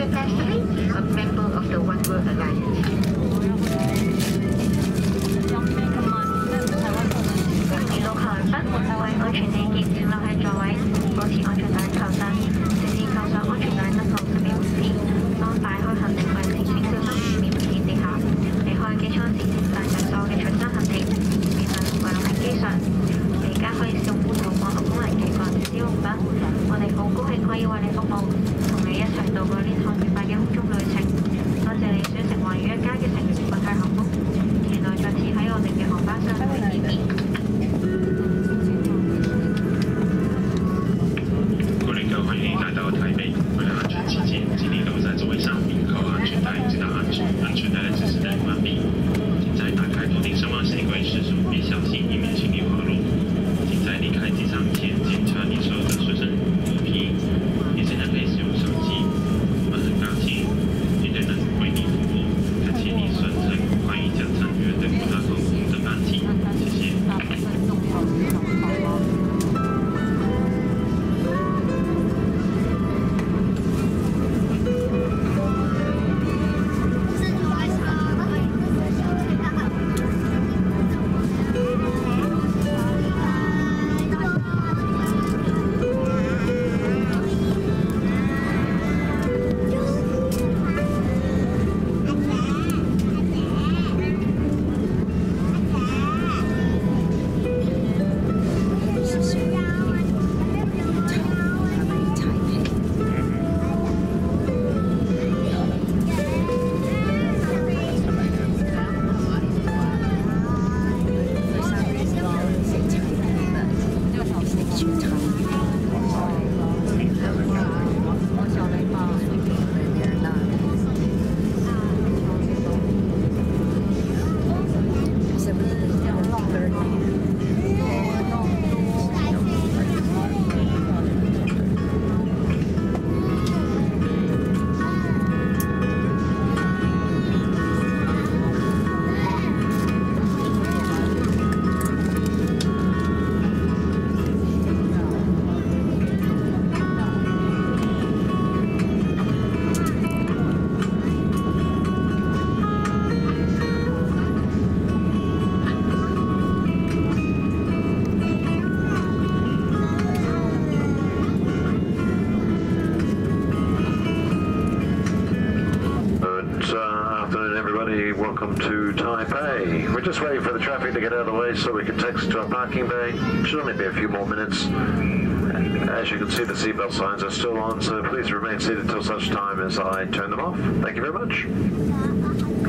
Kakashi, a member of the One World Alliance. Thank you. We're just waiting for the traffic to get out of the way so we can text to our parking bay. Should only be a few more minutes. As you can see, the seatbelt signs are still on, so please remain seated until such time as I turn them off. Thank you very much.